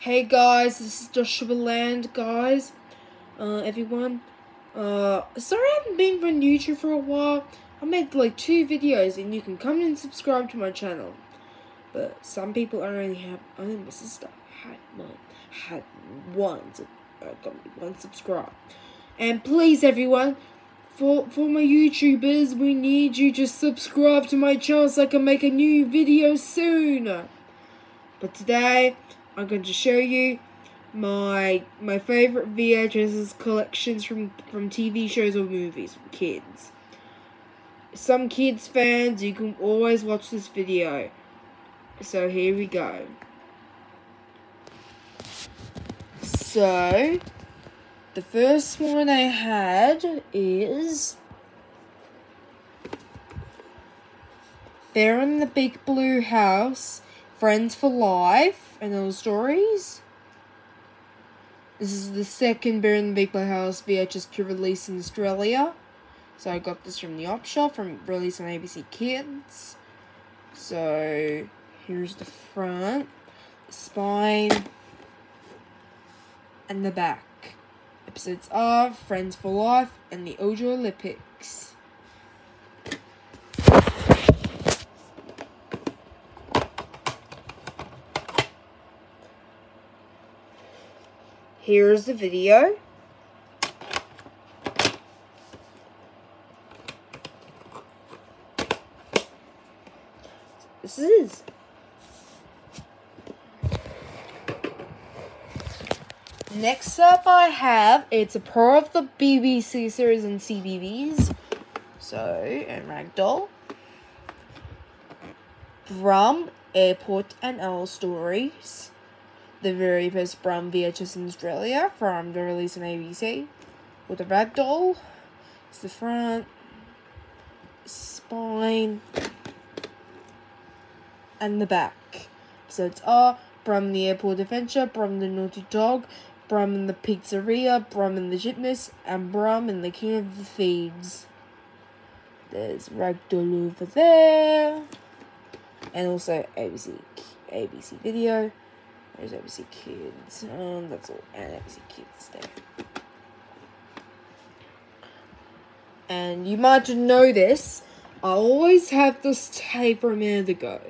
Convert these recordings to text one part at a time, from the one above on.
Hey guys, this is Joshua Land, guys. Uh, everyone. Uh, sorry I haven't been on YouTube for a while. I made like two videos and you can come and subscribe to my channel. But some people only have, only my sister had one, had one, uh, one subscribe. And please everyone, for, for my YouTubers, we need you to subscribe to my channel so I can make a new video soon. But today, I'm going to show you my my favorite VHS collections from from TV shows or movies for kids. Some kids fans, you can always watch this video. So here we go. So the first one I had is Bear in the Big Blue House Friends for Life and those stories. This is the second Bear in the Big Blue House VHS to release in Australia. So I got this from the op shop from release on ABC Kids. So here's the front, the spine, and the back. Episodes are Friends for Life and the Ojo Olympics. Here's the video. This is. Next up I have, it's a part of the BBC series and CBeebies. So, and Ragdoll. Brum, Airport and Owl Stories the very first Brum VHS in Australia from the release on ABC with a ragdoll. It's the front, spine, and the back. So it's R, Brum the Airport Adventure, Brum the Naughty Dog, Brum in the Pizzeria, Brum in the Gymnast, and Brum in the King of the Thieves. There's Ragdoll over there. And also ABC, ABC Video. There's ABC Kids. Um, that's all. And ABC Kids there. And you might know this. I always have this tape from a minute ago.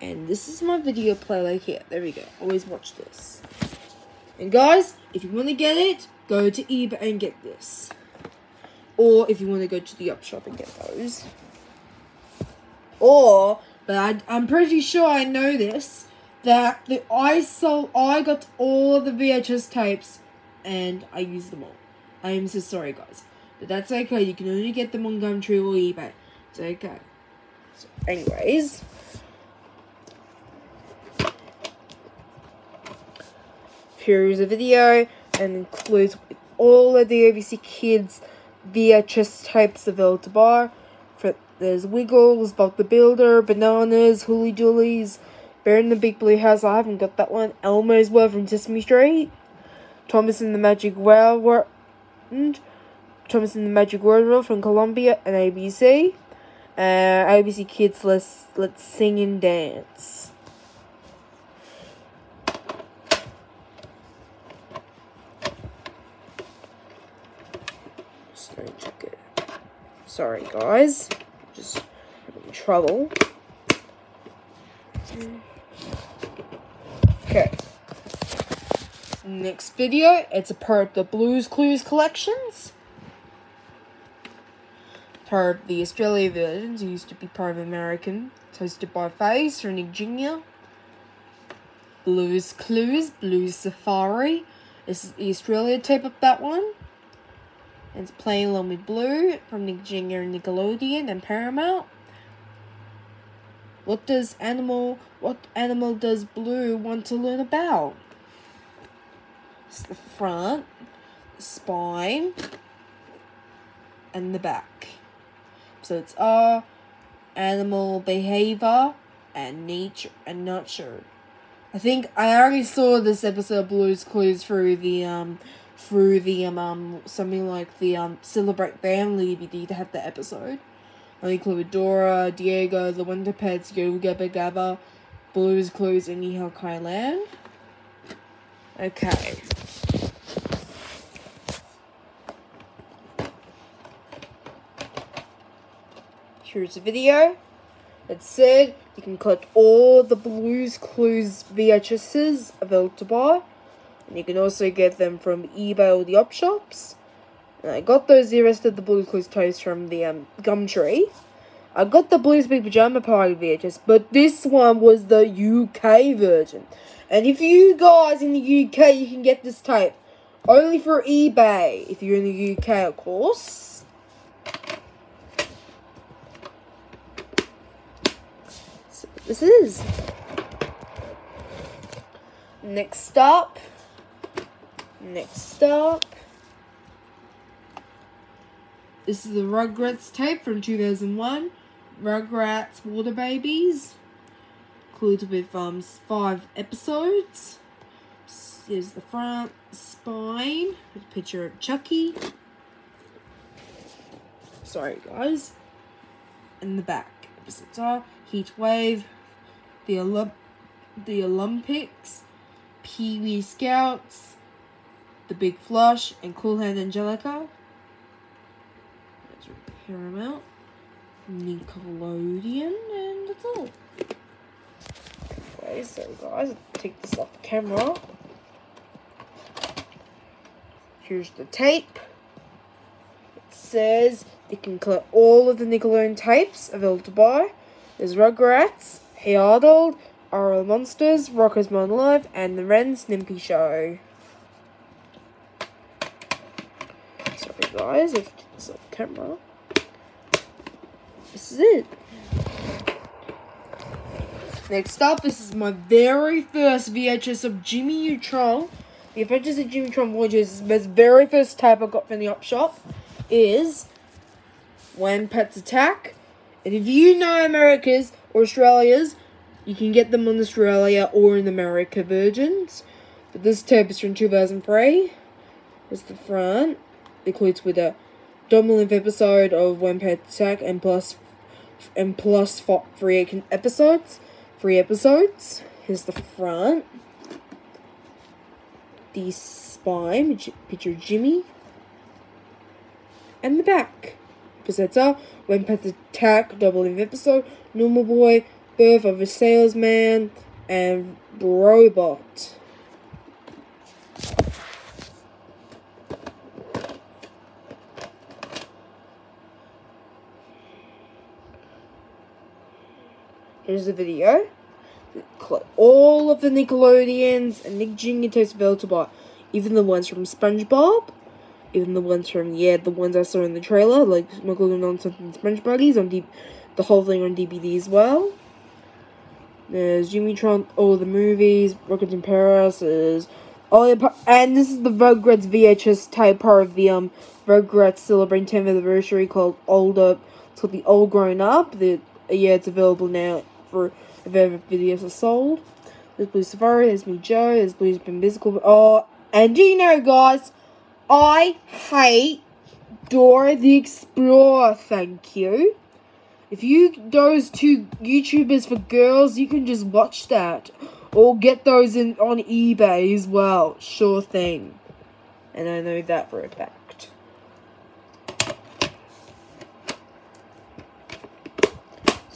And this is my video player here. There we go. Always watch this. And guys, if you want to get it, go to eBay and get this. Or if you want to go to the up shop and get those. Or, but I, I'm pretty sure I know this that the I sold I got all the VHS tapes and I used them all. I am so sorry guys. But that's okay, you can only get them on Gumtree or eBay. It's okay. So anyways. Here's a video and includes all of the ABC Kids VHS tapes available to buy. For, there's Wiggles, Bob the Builder, Bananas, Hooley Dooleys, Bear in the Big Blue House, I haven't got that one. Elmo's World from Sesame Street. Thomas in the Magic World. Thomas in the Magic World from Columbia and ABC. Uh, ABC Kids, let's let's sing and dance. Sorry, guys. Just having trouble. Okay. Next video, it's a part of the Blues Clues collections. Part of the Australia versions it used to be part of American. It's hosted by or Nick Jr. Blues Clues, Blues Safari. This is the Australia tape of that one. It's playing along with Blue from Nick Jr. and Nickelodeon and Paramount. What does animal what animal does Blue want to learn about? It's the front, the spine, and the back. So it's our animal behavior and nature and nurture. I think I already saw this episode of Blue's Clues through the um through the um, um something like the um Celebrate Family DVD to have the episode. Include Dora, Diego, The Wonder Pets, Yo Gabba Gabba, Blues Clues, and Ni Hao Kai-Lan. Okay. Here's the video. It said you can collect all the Blues Clues VHSs available to buy. And you can also get them from eBay or the op shops. And I got those the rest of the Blue Clues toys from the um, tree. I got the Blues Big Pajama Party VHS, but this one was the UK version. And if you guys in the UK, you can get this tape. Only for eBay, if you're in the UK, of course. This is. Next up. Next up. This is the Rugrats tape from 2001. Rugrats Water Babies. Included with um, five episodes. Here's the front spine. With a picture of Chucky. Sorry, guys. And the back episodes are Heat Wave, the, Olymp the Olympics, Pee Wee Scouts, The Big Flush, and Cool Hand Angelica. There's Paramount, Nickelodeon, and that's all. Okay, so guys, take this off the camera. Here's the tape. It says you can collect all of the Nickelodeon tapes available to buy. There's Rugrats, Hey Arnold, Real Monsters, Rocko's Modern Life, and The Ren Stimpy Show. Sorry guys, if this off camera. This is it. Next up, this is my very first VHS of Jimmy Neutron. The Adventures of Jimmy Neutron Voyages is very first tape I got from the op shop. Is When Pets Attack. And if you know America's or Australia's, you can get them on Australia or in America versions. But this tape is from 2003. That's the front. It includes with a double episode of When Pets Attack and plus and plus four, three episodes three episodes. Here's the front. The spine, picture Jimmy. And the back. Episodes are When Pets Attack, Double Live Episode, Normal Boy, Birth of a Salesman, and Robot. Here's the video. All of the Nickelodeons and Nick Jr. Toast buy. Even the ones from SpongeBob. Even the ones from, yeah, the ones I saw in the trailer. Like Smuggler Nonsense and Sponge Buggies. On D the whole thing on DVD as well. There's Jimmy Tron, all the movies. Rugrats in Paris. There's oh, and this is the Rugrats VHS type part of the um Rugrats celebrating 10th anniversary called Older. It's called the Old Grown Up. The yeah, it's available now for if ever videos are sold. There's Blue Safari, there's me Joe, there's Blue's been musical. Oh, and do you know, guys, I hate Dora the Explorer, thank you. If you those two YouTubers for girls, you can just watch that. Or get those in on eBay as well. Sure thing. And I know that for a fact.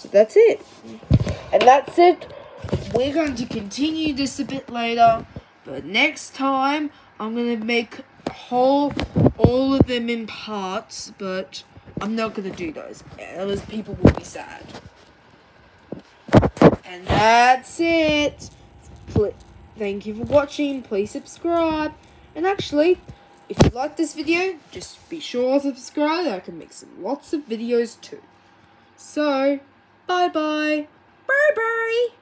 So that's it. And that's it. We're going to continue this a bit later. But next time, I'm going to make whole all of them in parts. But I'm not going to do those. Otherwise, people will be sad. And that's it. Thank you for watching. Please subscribe. And actually, if you like this video, just be sure to subscribe. I can make some lots of videos too. So, bye-bye. Bye bye.